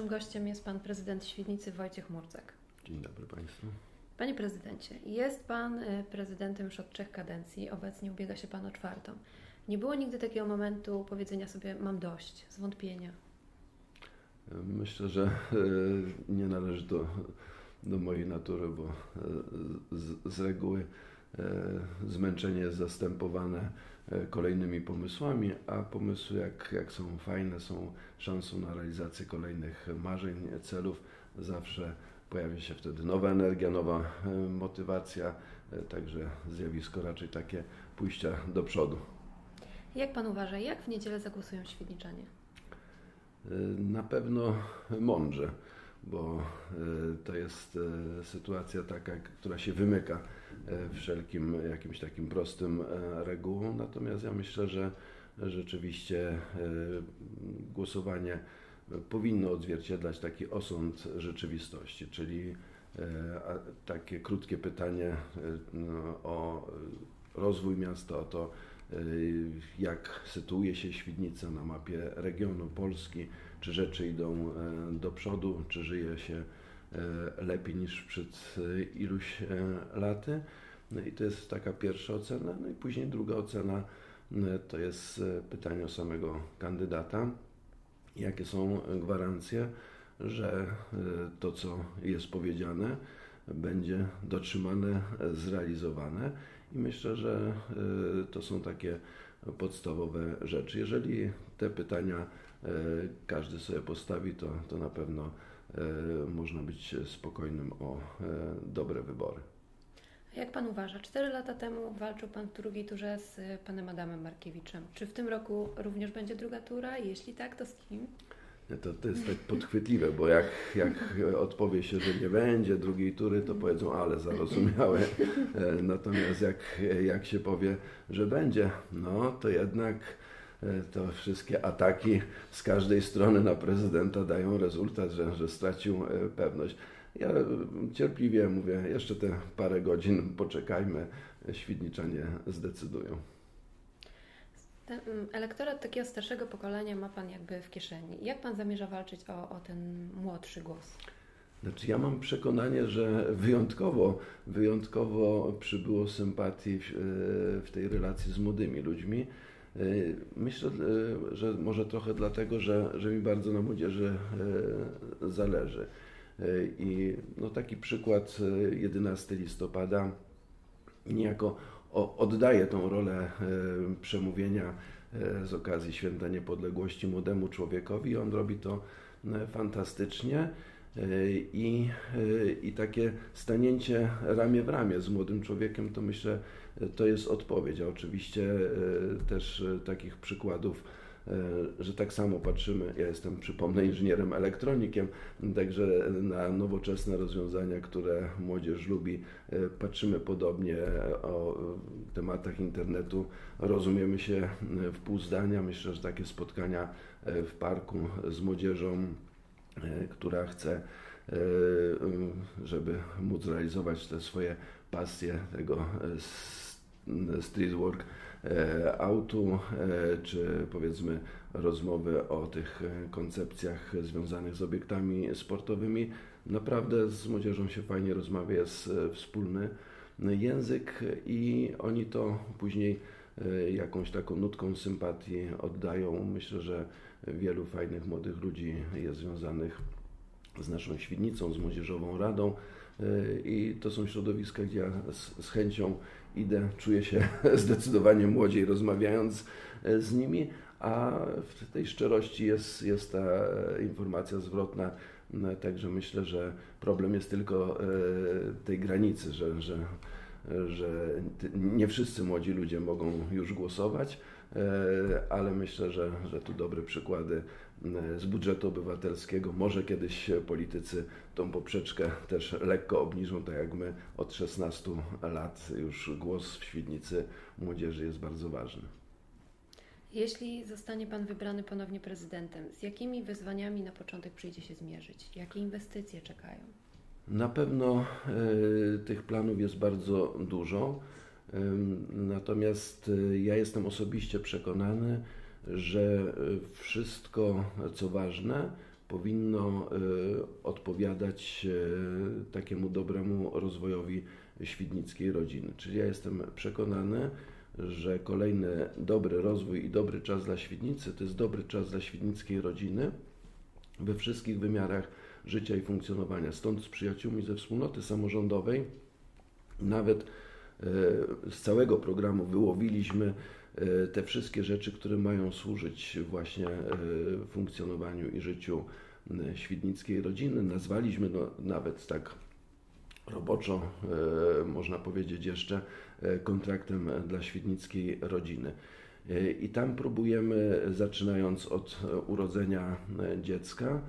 Naszym gościem jest pan prezydent Świdnicy Wojciech Murcek. Dzień dobry Państwu. Panie prezydencie, jest pan y, prezydentem już od trzech kadencji, obecnie ubiega się pan o czwartą. Nie było nigdy takiego momentu powiedzenia sobie mam dość, zwątpienia. Myślę, że e, nie należy to do mojej natury, bo e, z, z reguły zmęczenie jest zastępowane kolejnymi pomysłami, a pomysły jak, jak są fajne, są szansą na realizację kolejnych marzeń, celów. Zawsze pojawia się wtedy nowa energia, nowa motywacja, także zjawisko raczej takie pójścia do przodu. Jak pan uważa, jak w niedzielę zagłosują świdniczanie? Na pewno mądrze, bo to jest sytuacja taka, która się wymyka wszelkim jakimś takim prostym regułom. Natomiast ja myślę, że rzeczywiście głosowanie powinno odzwierciedlać taki osąd rzeczywistości, czyli takie krótkie pytanie o rozwój miasta, o to, jak sytuuje się Świdnica na mapie regionu Polski, czy rzeczy idą e, do przodu, czy żyje się e, lepiej niż przed e, iluś laty. No i to jest taka pierwsza ocena. No i później druga ocena to jest pytanie o samego kandydata. Jakie są gwarancje, że to, co jest powiedziane, będzie dotrzymane, zrealizowane i myślę, że to są takie podstawowe rzeczy. Jeżeli te pytania każdy sobie postawi, to, to na pewno można być spokojnym o dobre wybory. Jak Pan uważa, cztery lata temu walczył Pan w drugiej turze z Panem Adamem Markiewiczem. Czy w tym roku również będzie druga tura? Jeśli tak, to z kim? To, to jest tak podchwytliwe, bo jak, jak odpowie się, że nie będzie drugiej tury, to powiedzą, ale zarozumiałe. E, natomiast jak, jak się powie, że będzie, no to jednak e, to wszystkie ataki z każdej strony na prezydenta dają rezultat, że, że stracił e, pewność. Ja cierpliwie mówię, jeszcze te parę godzin poczekajmy, Świdniczanie zdecydują. Elektorat takiego starszego pokolenia ma Pan jakby w kieszeni. Jak Pan zamierza walczyć o, o ten młodszy głos? Znaczy ja mam przekonanie, że wyjątkowo, wyjątkowo przybyło sympatii w, w tej relacji z młodymi ludźmi. E, myślę, e, że może trochę dlatego, że, że mi bardzo na młodzieży e, zależy. I no taki przykład 11 listopada niejako oddaje tą rolę przemówienia z okazji Święta Niepodległości młodemu człowiekowi. On robi to fantastycznie i, i takie stanięcie ramię w ramię z młodym człowiekiem, to myślę, to jest odpowiedź. A oczywiście też takich przykładów E, że tak samo patrzymy, ja jestem, przypomnę, inżynierem elektronikiem, także na nowoczesne rozwiązania, które młodzież lubi, e, patrzymy podobnie o tematach internetu, rozumiemy się w pół zdania. Myślę, że takie spotkania e, w parku z młodzieżą, która chce żeby móc realizować te swoje pasje tego streetwork, E, autu, e, czy powiedzmy rozmowy o tych e, koncepcjach związanych z obiektami sportowymi. Naprawdę z młodzieżą się fajnie rozmawia, jest wspólny język i oni to później jakąś taką nutką sympatii oddają. Myślę, że wielu fajnych młodych ludzi jest związanych z naszą Świdnicą, z Młodzieżową Radą i to są środowiska, gdzie ja z, z chęcią idę, czuję się zdecydowanie młodziej rozmawiając e, z nimi, a w tej szczerości jest, jest ta informacja zwrotna. Także myślę, że problem jest tylko tej granicy, że, że, że nie wszyscy młodzi ludzie mogą już głosować, e, ale myślę, że, że tu dobre przykłady z budżetu obywatelskiego. Może kiedyś politycy tą poprzeczkę też lekko obniżą, tak jak my od 16 lat już głos w Świdnicy młodzieży jest bardzo ważny. Jeśli zostanie Pan wybrany ponownie prezydentem, z jakimi wyzwaniami na początek przyjdzie się zmierzyć? Jakie inwestycje czekają? Na pewno y, tych planów jest bardzo dużo, natomiast y, ja jestem osobiście przekonany, że wszystko co ważne powinno odpowiadać takiemu dobremu rozwojowi świdnickiej rodziny. Czyli ja jestem przekonany, że kolejny dobry rozwój i dobry czas dla Świdnicy to jest dobry czas dla świdnickiej rodziny we wszystkich wymiarach życia i funkcjonowania. Stąd z przyjaciółmi ze wspólnoty samorządowej nawet e, z całego programu wyłowiliśmy e, te wszystkie rzeczy, które mają służyć właśnie e, funkcjonowaniu i życiu świdnickiej rodziny. Nazwaliśmy no, nawet tak roboczo, można powiedzieć jeszcze, kontraktem dla świdnickiej rodziny. I tam próbujemy, zaczynając od urodzenia dziecka,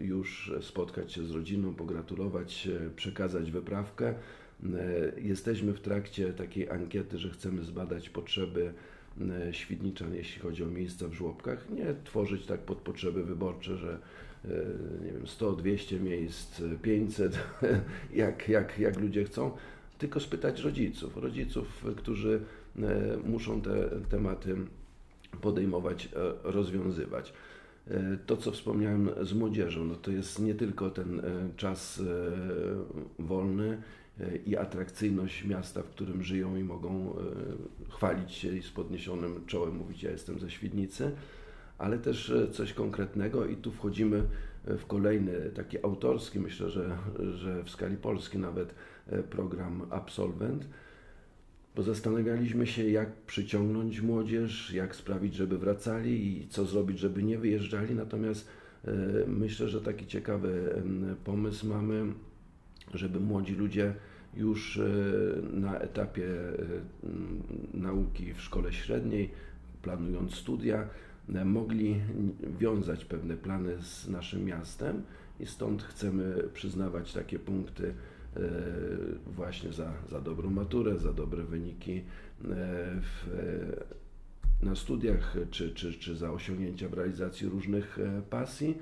już spotkać się z rodziną, pogratulować, przekazać wyprawkę. Jesteśmy w trakcie takiej ankiety, że chcemy zbadać potrzeby Świdniczan, jeśli chodzi o miejsca w żłobkach. Nie tworzyć tak pod potrzeby wyborcze, że nie wiem, 100, 200 miejsc, 500, jak, jak, jak ludzie chcą, tylko spytać rodziców, rodziców, którzy e, muszą te tematy podejmować, e, rozwiązywać. E, to, co wspomniałem z młodzieżą, no to jest nie tylko ten czas wolny i atrakcyjność miasta, w którym żyją i mogą chwalić się i z podniesionym czołem mówić, ja jestem ze Świdnicy, ale też coś konkretnego i tu wchodzimy w kolejny taki autorski, myślę, że, że w skali Polski nawet E, program Absolwent, bo zastanawialiśmy się, jak przyciągnąć młodzież, jak sprawić, żeby wracali i co zrobić, żeby nie wyjeżdżali. Natomiast e, myślę, że taki ciekawy pomysł mamy, żeby młodzi ludzie już e, na etapie nauki w szkole średniej, planując studia, mogli wiązać pewne plany z naszym miastem i stąd chcemy przyznawać takie punkty E, właśnie za, za dobrą maturę, za dobre wyniki e, w, e, na studiach, czy, czy, czy za osiągnięcia w realizacji różnych pasji.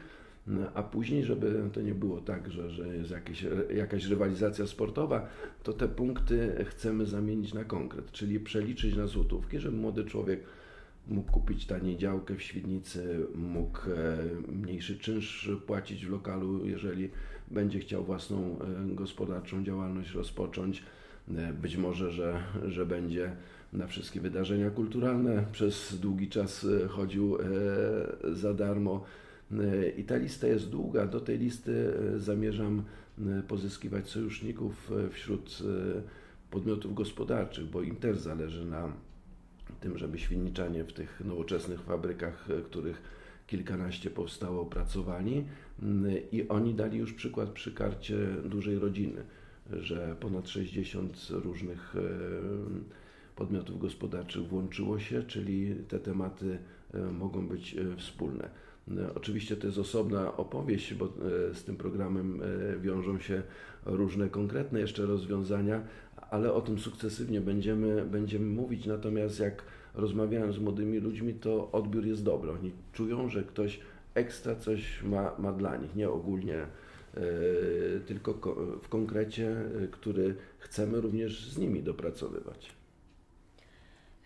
A później, żeby to nie było tak, że, że jest jakieś, jakaś rywalizacja sportowa, to te punkty chcemy zamienić na konkret, czyli przeliczyć na złotówki, żeby młody człowiek mógł kupić taniej działkę w Świdnicy, mógł mniejszy czynsz płacić w lokalu, jeżeli będzie chciał własną e, gospodarczą działalność rozpocząć. E, być może, że, że będzie na wszystkie wydarzenia kulturalne przez długi czas e, chodził za darmo. I ta lista jest długa. Do tej listy zamierzam pozyskiwać sojuszników wśród podmiotów gospodarczych, bo im też zależy na tym, żeby świnniczanie w tych nowoczesnych fabrykach, których kilkanaście powstało, pracowali i oni dali już przykład przy karcie dużej rodziny, że ponad 60 różnych e, podmiotów gospodarczych włączyło się, czyli te tematy e, mogą być e, wspólne. Oczywiście to jest osobna opowieść, bo z tym programem wiążą się różne konkretne jeszcze rozwiązania, ale o tym sukcesywnie będziemy, będziemy mówić. Natomiast jak rozmawiałem z młodymi ludźmi, to odbiór jest dobry. Oni czują, że ktoś ekstra coś ma, ma dla nich, nie ogólnie, e, tylko w konkrecie, e, który chcemy również z nimi dopracowywać.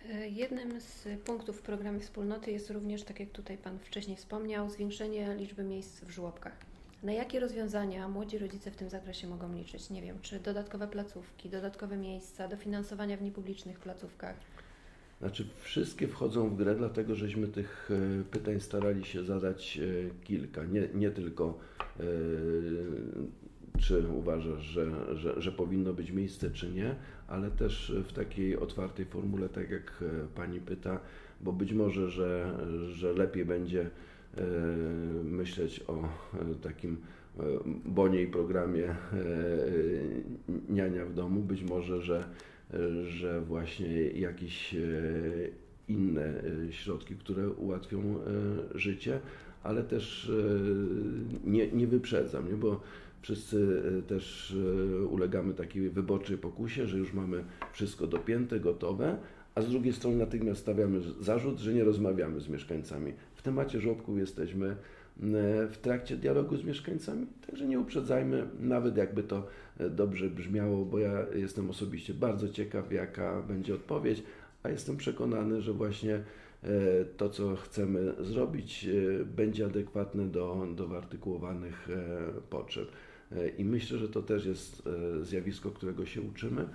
E, jednym z punktów w programie wspólnoty jest również, tak jak tutaj Pan wcześniej wspomniał, zwiększenie liczby miejsc w żłobkach. Na jakie rozwiązania młodzi rodzice w tym zakresie mogą liczyć? Nie wiem, czy dodatkowe placówki, dodatkowe miejsca, dofinansowania w niepublicznych placówkach? Znaczy, wszystkie wchodzą w grę, dlatego żeśmy tych e, pytań starali się zadać e, kilka. Nie, nie tylko, e, czy uważasz, że, że, że powinno być miejsce, czy nie, ale też w takiej otwartej formule, tak jak pani pyta, bo być może, że, że lepiej będzie myśleć o takim bonie i programie niania w domu. Być może, że że właśnie jakieś e, inne e, środki, które ułatwią e, życie, ale też nie, nie wyprzedzam, nie? bo wszyscy też ulegamy takiej wyborczej pokusie, że już mamy wszystko dopięte, gotowe, a z drugiej strony natychmiast stawiamy zarzut, że nie rozmawiamy z mieszkańcami. W temacie żłobków jesteśmy w trakcie dialogu z mieszkańcami, także nie uprzedzajmy, nawet jakby to dobrze brzmiało, bo ja jestem osobiście bardzo ciekaw, jaka będzie odpowiedź, a jestem przekonany, że właśnie to, co chcemy zrobić, będzie adekwatne do, do wyartykułowanych potrzeb. I myślę, że to też jest zjawisko, którego się uczymy,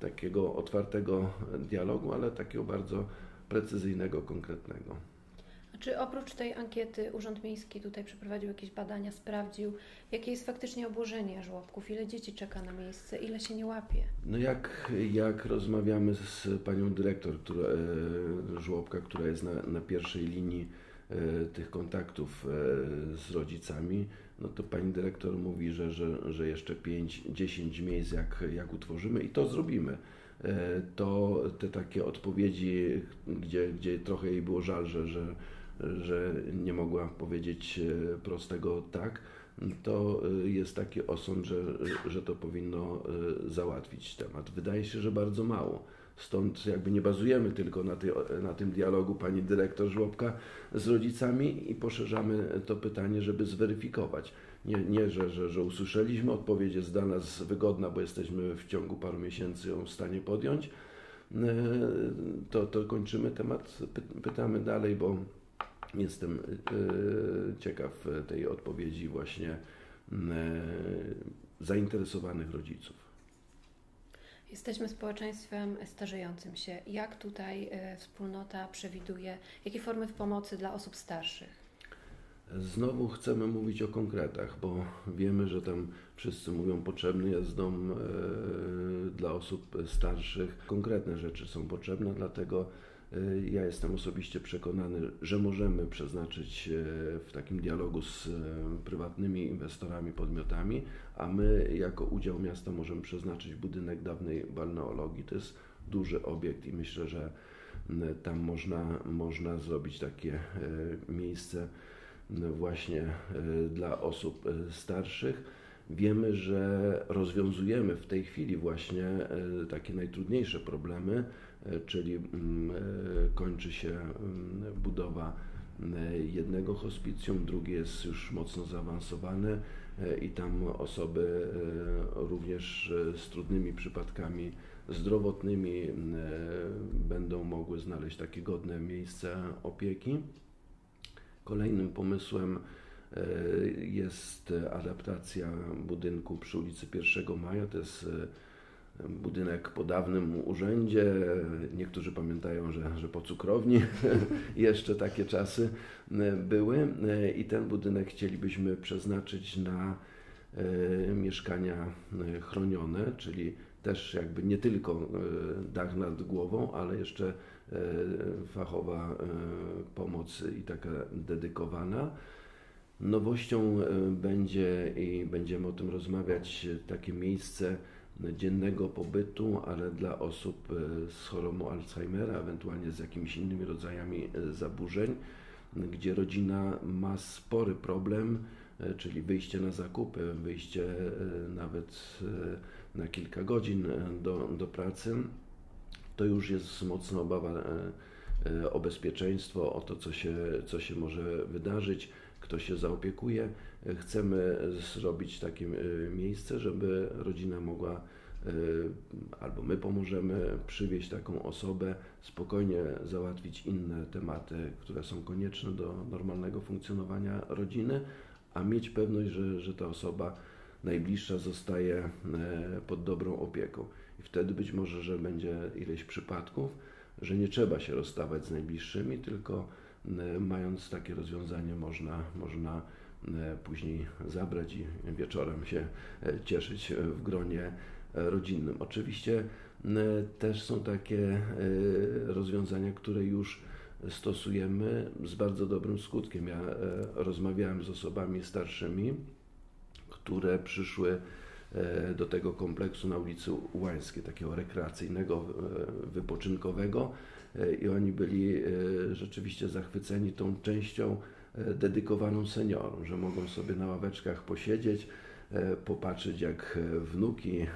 takiego otwartego dialogu, ale takiego bardzo precyzyjnego, konkretnego. Czy oprócz tej ankiety Urząd Miejski tutaj przeprowadził jakieś badania, sprawdził, jakie jest faktycznie obłożenie żłobków, ile dzieci czeka na miejsce, ile się nie łapie? No jak, jak rozmawiamy z panią dyrektor która, e, żłobka, która jest na, na pierwszej linii e, tych kontaktów e, z rodzicami, no to pani dyrektor mówi, że, że, że jeszcze 5-10 miejsc jak, jak utworzymy i to zrobimy. To te takie odpowiedzi, gdzie, gdzie trochę jej było żal, że, że że nie mogła powiedzieć e, prostego tak, to e, jest taki osąd, że, że to powinno e, załatwić temat. Wydaje się, że bardzo mało. Stąd jakby nie bazujemy tylko na, tej, na tym dialogu pani dyrektor Żłobka z rodzicami i poszerzamy to pytanie, żeby zweryfikować. Nie, nie że, że, że usłyszeliśmy, odpowiedź jest dla nas wygodna, bo jesteśmy w ciągu paru miesięcy ją w stanie podjąć, to, to kończymy temat, pytamy dalej, bo Jestem e, ciekaw tej odpowiedzi właśnie e, zainteresowanych rodziców. Jesteśmy społeczeństwem starzejącym się. Jak tutaj wspólnota przewiduje, jakie formy pomocy dla osób starszych? Znowu chcemy mówić o konkretach, bo wiemy, że tam wszyscy mówią, potrzebny jest dom dla osób starszych. Konkretne rzeczy są potrzebne, dlatego Y, ja jestem osobiście przekonany, że możemy przeznaczyć y, w takim dialogu z y, prywatnymi inwestorami, podmiotami, a my jako udział miasta możemy przeznaczyć budynek dawnej balneologii. To jest duży obiekt i myślę, że tam można, można zrobić takie miejsce właśnie dla osób starszych. Wiemy, że rozwiązujemy w tej chwili właśnie takie najtrudniejsze problemy czyli mm, e, kończy się mm, budowa e, jednego hospicjum, drugie jest już mocno zaawansowane i tam osoby również z trudnymi przypadkami zdrowotnymi będą mogły znaleźć takie godne miejsce opieki. Kolejnym pomysłem jest adaptacja budynku przy ulicy 1 Maja. To jest budynek po dawnym urzędzie. Niektórzy pamiętają, że, że po cukrowni jeszcze takie czasy e, były e, i ten budynek chcielibyśmy przeznaczyć na e, mieszkania chronione, czyli też jakby nie tylko dach nad głową, ale jeszcze fachowa pomoc i taka dedykowana. Nowością będzie i będziemy o tym rozmawiać takie miejsce, dziennego pobytu, ale dla osób e, z chorobą Alzheimera, ewentualnie z jakimiś innymi rodzajami e, zaburzeń, gdzie rodzina ma spory problem, e, czyli wyjście na zakupy, wyjście nawet na kilka godzin do, do pracy, to już jest mocna obawa o bezpieczeństwo, o to, co się, co się może wydarzyć, kto się zaopiekuje. Chcemy zrobić takie miejsce, żeby rodzina mogła albo my pomożemy przywieźć taką osobę, spokojnie załatwić inne tematy, które są konieczne do normalnego funkcjonowania rodziny, a mieć pewność, że, że ta osoba najbliższa zostaje pod dobrą opieką. I wtedy być może, że będzie ileś przypadków, że nie trzeba się rozstawać z najbliższymi, tylko mając takie rozwiązanie można, można później zabrać i wieczorem się e, cieszyć w gronie rodzinnym. Oczywiście też są takie e, rozwiązania, które już stosujemy z bardzo dobrym skutkiem. Ja e, rozmawiałem z osobami starszymi, które przyszły e, do tego kompleksu na ulicy Łańskiej, takiego rekreacyjnego, wypoczynkowego i oni byli rzeczywiście zachwyceni tą częścią dedykowaną seniorom, że mogą sobie na ławeczkach posiedzieć, E, popatrzeć jak e, wnuki, e,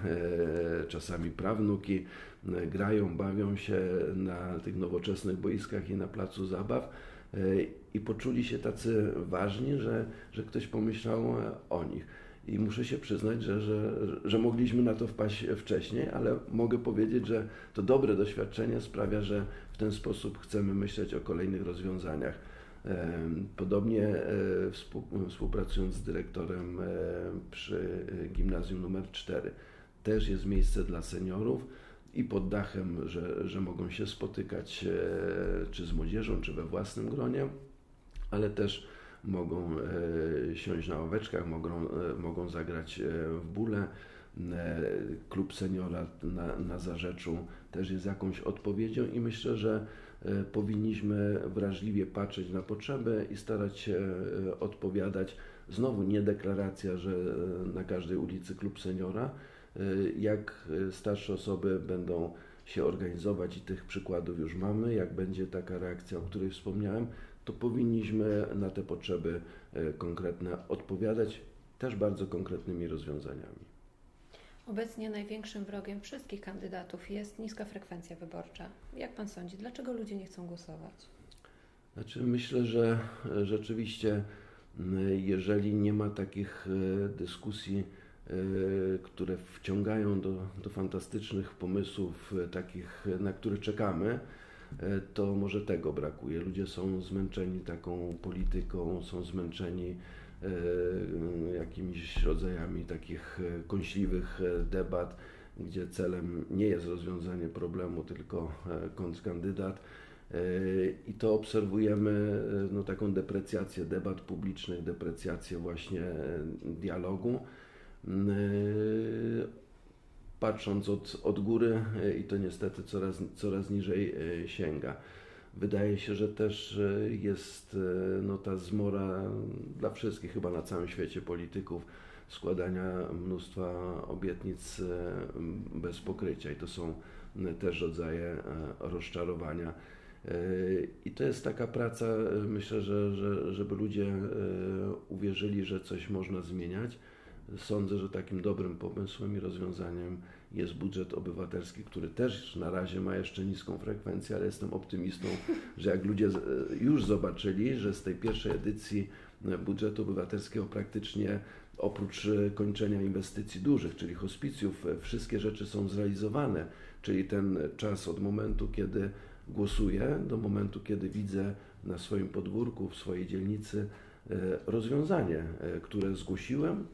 czasami prawnuki grają, bawią się na tych nowoczesnych boiskach i na placu zabaw i poczuli się tacy ważni, że, że ktoś pomyślał o nich. I muszę się przyznać, że, że, że mogliśmy na to wpaść wcześniej, ale mogę powiedzieć, że to dobre doświadczenie sprawia, że w ten sposób chcemy myśleć o kolejnych rozwiązaniach. Podobnie e, współpracując z dyrektorem e, przy gimnazjum numer 4, też jest miejsce dla seniorów i pod dachem, że, że mogą się spotykać e, czy z młodzieżą, czy we własnym gronie, ale też mogą siąść na ławeczkach, mogą, mogą zagrać w bóle. Klub seniora na, na Zarzeczu też jest jakąś odpowiedzią i myślę, że E, powinniśmy wrażliwie patrzeć na potrzeby i starać się e, odpowiadać. Znowu nie deklaracja, że e, na każdej ulicy klub seniora. Jak starsze osoby będą się organizować i tych przykładów już mamy, jak będzie taka reakcja, o której wspomniałem, to powinniśmy na te potrzeby konkretne odpowiadać też bardzo konkretnymi rozwiązaniami. Obecnie największym wrogiem wszystkich kandydatów jest niska frekwencja wyborcza. Jak Pan sądzi, dlaczego ludzie nie chcą głosować? Znaczy, myślę, że rzeczywiście, jeżeli nie ma takich e, dyskusji, e, które wciągają do, do fantastycznych pomysłów, e, takich, na które czekamy, to może tego brakuje. Ludzie są zmęczeni taką polityką, są zmęczeni E, jakimiś rodzajami takich e, kąśliwych e, debat, gdzie celem nie jest rozwiązanie problemu, tylko kontrkandydat. I to obserwujemy no, taką deprecjację debat publicznych, deprecjację właśnie dialogu. Patrząc od, od góry, i to niestety coraz, coraz niżej sięga. Wydaje się, że też jest e, no, ta zmora dla wszystkich, chyba na całym świecie polityków, składania mnóstwa obietnic e, bez pokrycia i to są też rodzaje e, rozczarowania. I to jest taka praca, myślę, że, że żeby ludzie uwierzyli, że coś można zmieniać. Sądzę, że takim dobrym pomysłem i rozwiązaniem jest budżet obywatelski, który też na razie ma jeszcze niską frekwencję, ale jestem optymistą, że jak ludzie już zobaczyli, że z tej pierwszej edycji budżetu obywatelskiego praktycznie oprócz kończenia inwestycji dużych, czyli hospicjów, wszystkie rzeczy są zrealizowane, czyli ten czas od momentu, kiedy głosuję, do momentu, kiedy widzę na swoim podwórku, w swojej dzielnicy e, rozwiązanie, e, które zgłosiłem,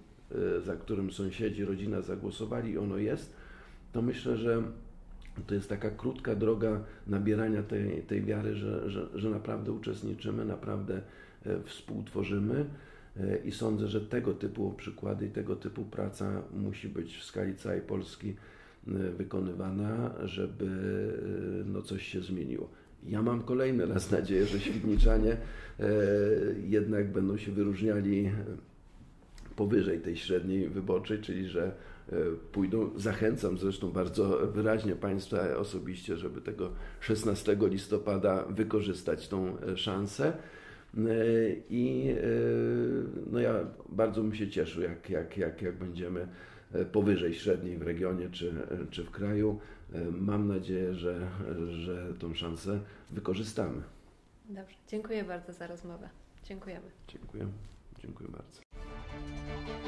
za którym sąsiedzi, rodzina zagłosowali ono jest, to myślę, że to jest taka krótka droga nabierania tej, tej wiary, że, że, że naprawdę uczestniczymy, naprawdę e, współtworzymy e, i sądzę, że tego typu przykłady i tego typu praca musi być w skali całej Polski e, wykonywana, żeby no, coś się zmieniło. Ja mam kolejny raz nadzieję, że Świdniczanie jednak będą się wyróżniali powyżej tej średniej wyborczej, czyli że E, pójdą. Zachęcam zresztą bardzo wyraźnie Państwa osobiście, żeby tego 16 listopada wykorzystać tą e, szansę. E, I no ja bardzo bym się cieszył, jak, jak, jak, jak będziemy powyżej średniej w regionie czy, czy w kraju. Mam nadzieję, że, że tą szansę wykorzystamy. Dobrze, dziękuję bardzo za rozmowę. Dziękujemy. Dziękuję. Dziękuję bardzo. Música